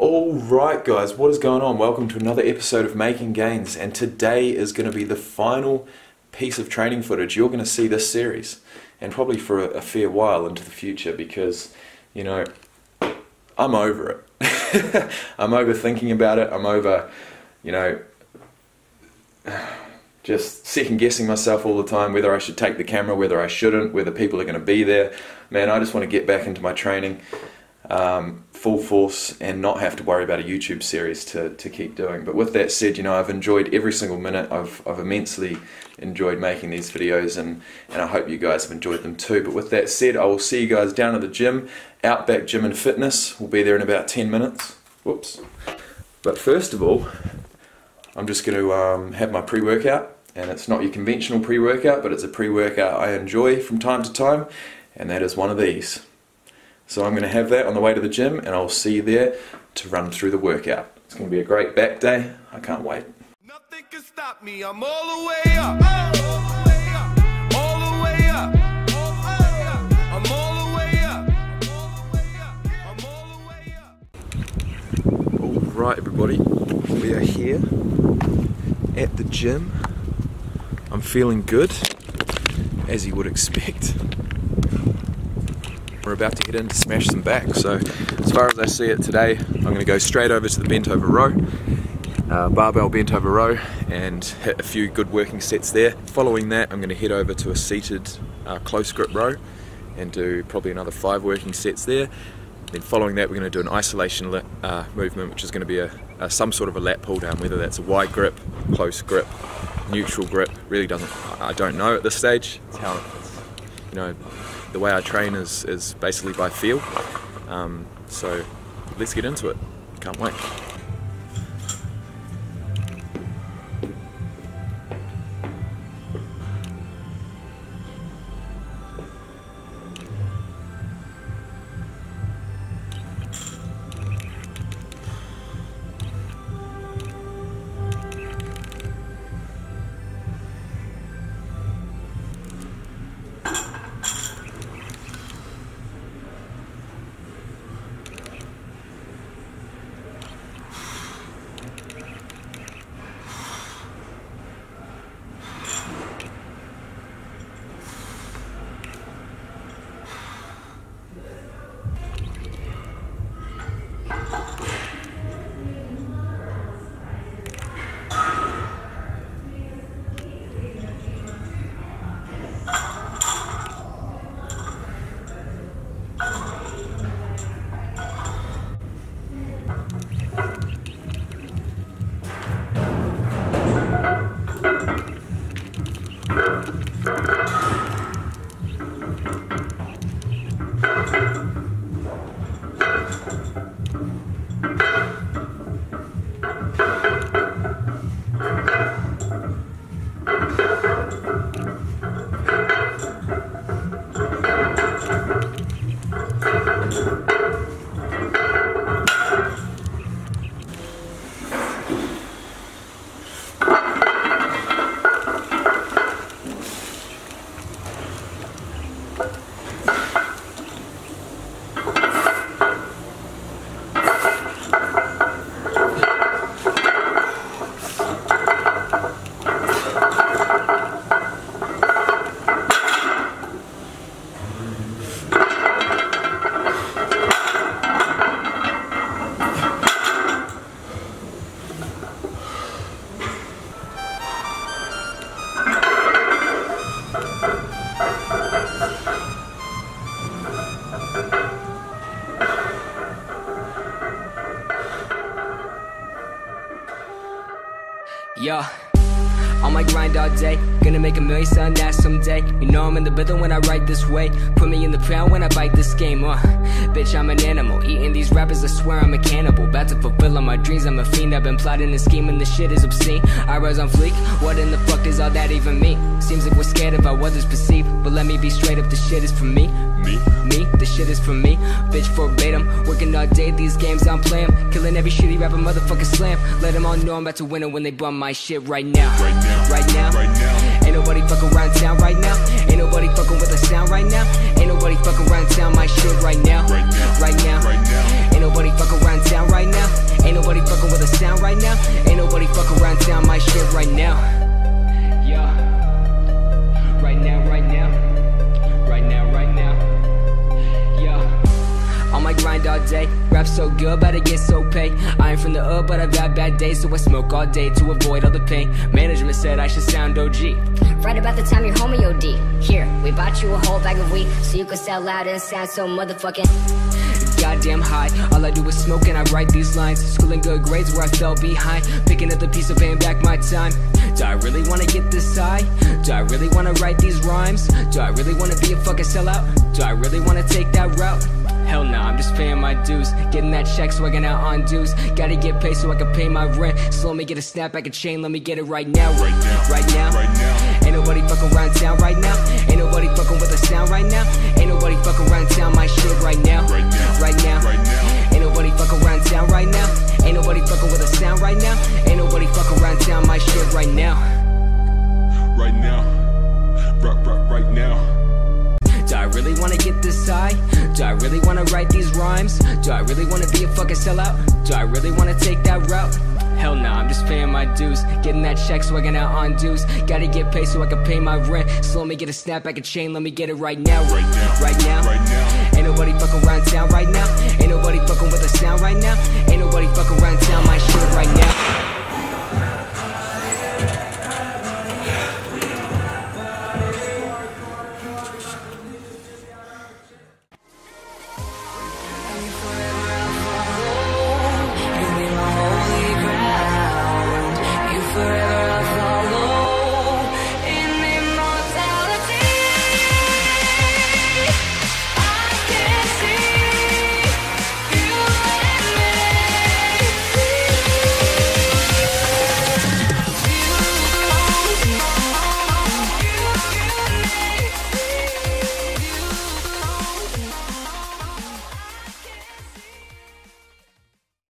All right, guys, what is going on? Welcome to another episode of Making Gains, and today is going to be the final piece of training footage you're going to see this series, and probably for a, a fair while into the future because, you know, I'm over it. I'm over thinking about it. I'm over, you know, just second guessing myself all the time whether I should take the camera, whether I shouldn't, whether people are going to be there. Man, I just want to get back into my training um, full force and not have to worry about a YouTube series to, to keep doing. But with that said, you know, I've enjoyed every single minute. I've, I've immensely enjoyed making these videos and, and I hope you guys have enjoyed them too. But with that said, I will see you guys down at the gym, Outback Gym and Fitness. We'll be there in about 10 minutes. Whoops. But first of all, I'm just going to um, have my pre-workout and it's not your conventional pre-workout but it's a pre-workout I enjoy from time to time and that is one of these. So I'm going to have that on the way to the gym and I'll see you there to run through the workout. It's going to be a great back day. I can't wait. Nothing can stop me. I'm all the way up. All the way up. All the way up. I'm all the way up. I'm all the way up. All right, everybody, we are here at the gym. I'm feeling good, as you would expect. We're about to head in to smash some back. So, as far as I see it today, I'm going to go straight over to the bent over row, uh, barbell bent over row, and hit a few good working sets there. Following that, I'm going to head over to a seated uh, close grip row and do probably another five working sets there. Then following that, we're going to do an isolation uh, movement, which is going to be a, a, some sort of a lat pull down, whether that's a wide grip, close grip, neutral grip. Really doesn't, I don't know at this stage. It's how, you know, the way I train is, is basically by feel. Um, so let's get into it. Can't wait. yeah On my grind all day, gonna make a million selling that someday. You know I'm in the building when I write this way. Put me in the pound when I bite this game. Uh, bitch, I'm an animal. Eating these rappers, I swear I'm a cannibal. About to fulfill all my dreams, I'm a fiend. I've been plotting and scheming, this shit is obscene. I rise on fleek, what in the fuck does all that even mean? Seems like we're scared of how others perceive. But let me be straight up, this shit is for me. Me? Me, this shit is for me. Bitch, verbatim. Working all day, these games I'm playing. Killing every shitty rapper, motherfucker slam. Let them all know I'm about to win it when they bum my shit right now. Right now now, right now. Ain't nobody fucking around town right now. Ain't nobody fucking with the sound right now. Ain't nobody fucking around town my shit right now. Right now. Ain't nobody fucking around town right now. Ain't nobody fucking with the sound right now. Ain't nobody fucking around town my shit right now. All day, rap so good, but I get so paid. I ain't from the up, but I've had bad days, so I smoke all day to avoid all the pain. Management said I should sound OG. Right about the time your homie OD. Here, we bought you a whole bag of weed so you could sell out and sound so motherfucking. Goddamn high, all I do is smoke and I write these lines. Schooling good grades where I fell behind. Picking up the piece of paying back my time. Do I really wanna get this high? Do I really wanna write these rhymes? Do I really wanna be a fucking sellout? Do I really wanna take that route? Hell no, I'm just paying my dues. Getting that check, swagging out on dues. Gotta get paid so I can pay my rent. Slow me get a snapback, a chain, let me get it right now. Right now. Right now. Right now. Ain't nobody fucking around town right now. Ain't nobody fucking with the sound right now. Ain't nobody fucking around town my shit right now. Right now. Right now. Right now. Ain't nobody fucking around town right now. Ain't nobody fucking with a sound right now. Ain't nobody fucking around town my shit right now. Right now. Right, right, right now. I really wanna get this high? Do I really wanna write these rhymes? Do I really wanna be a fucking sellout? Do I really wanna take that route? Hell no, nah, I'm just paying my dues. Getting that check, swagging out on dues. Gotta get paid so I can pay my rent. So let me get a snap back a chain, let me get it right now. Right now. Right now. Right now. Ain't nobody fucking around town right now. Ain't nobody fucking with the sound right now. Ain't nobody fucking around town my shit right now.